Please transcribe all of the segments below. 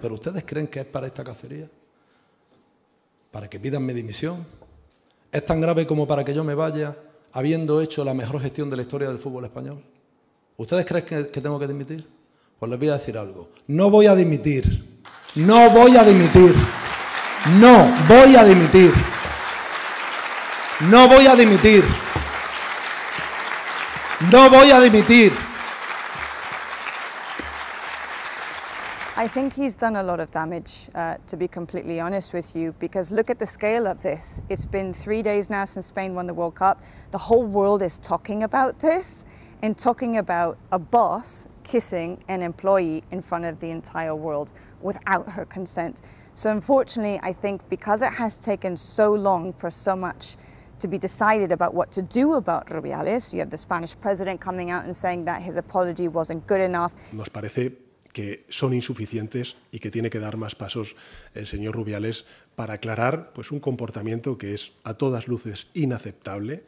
¿Pero ustedes creen que es para esta cacería? ¿Para que pidan mi dimisión? ¿Es tan grave como para que yo me vaya habiendo hecho la mejor gestión de la historia del fútbol español? ¿Ustedes creen que, tengo que dimitir? Pues les voy a decir algo. No voy a dimitir. No voy a dimitir. No voy a dimitir. No voy a dimitir. No voy a dimitir. I think he's done a lot of damage, uh, to be completely honest with you, because look at the scale of this. It's been three days now since Spain won the World Cup. The whole world is talking about this and talking about a boss kissing an employee in front of the entire world without her consent. So, unfortunately, I think because it has taken so long for so much to be decided about what to do about Rubiales, you have the Spanish president coming out and saying that his apology wasn't good enough. Nos parece que son insuficientes y que tiene que dar más pasos el señor Rubiales para aclarar pues, un comportamiento que es a todas luces inaceptable,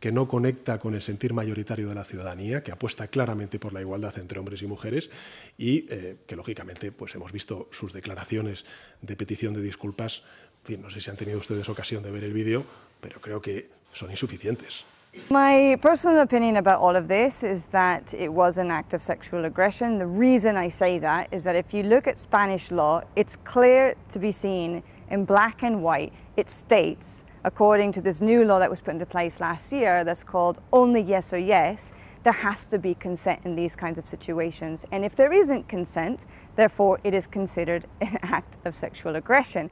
que no conecta con el sentir mayoritario de la ciudadanía, que apuesta claramente por la igualdad entre hombres y mujeres y eh, que lógicamente pues, hemos visto sus declaraciones de petición de disculpas. En fin, no sé si han tenido ustedes ocasión de ver el vídeo, pero creo que son insuficientes. My personal opinion about all of this is that it was an act of sexual aggression. The reason I say that is that if you look at Spanish law, it's clear to be seen in black and white. It states, according to this new law that was put into place last year, that's called only yes or yes, there has to be consent in these kinds of situations. And if there isn't consent, therefore it is considered an act of sexual aggression.